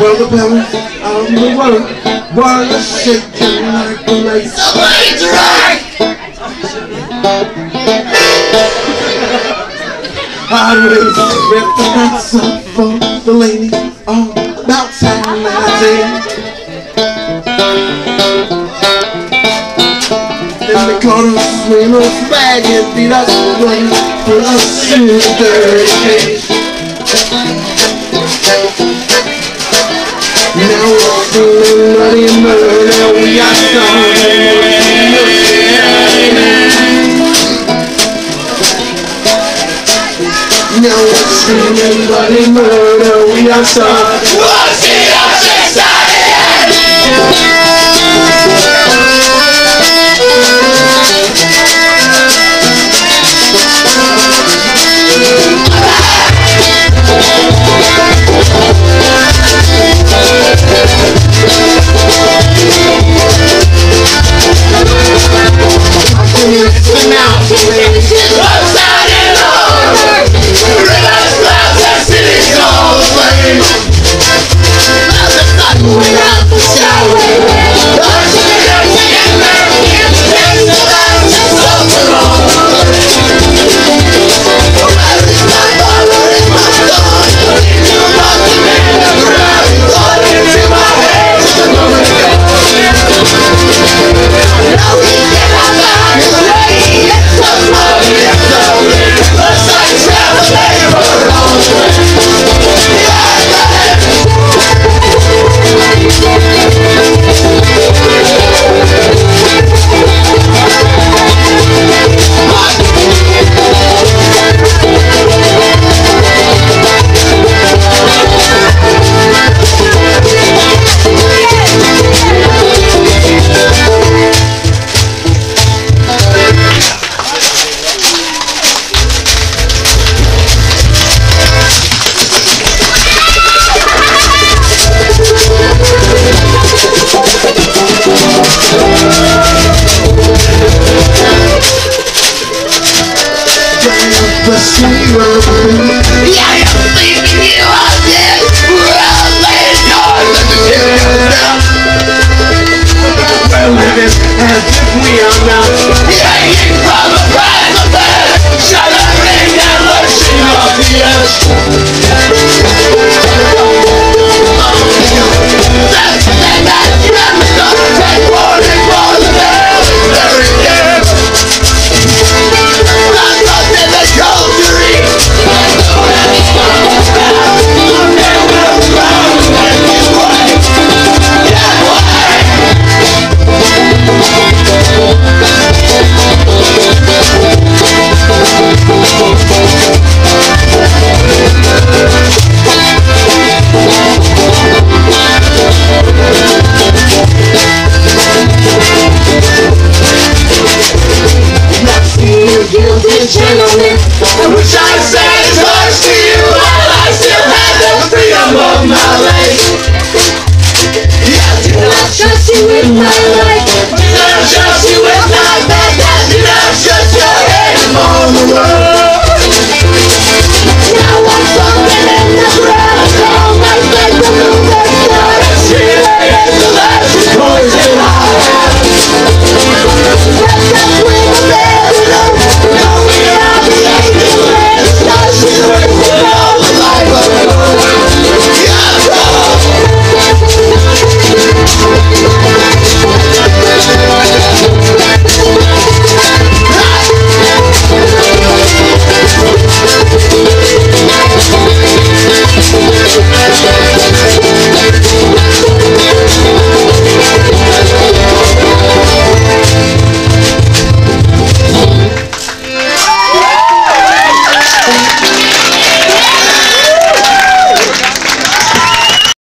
Well, the belly of the world was shaking like a lace. Somebody drink! I was ripped the pants up for the lady on about time I did. In the corner fuimos varias vidas por los superhéroes. Now we're doing bloody murder, we are starving. Now we're screaming bloody murder, we are starving. gentleman. I wish I said.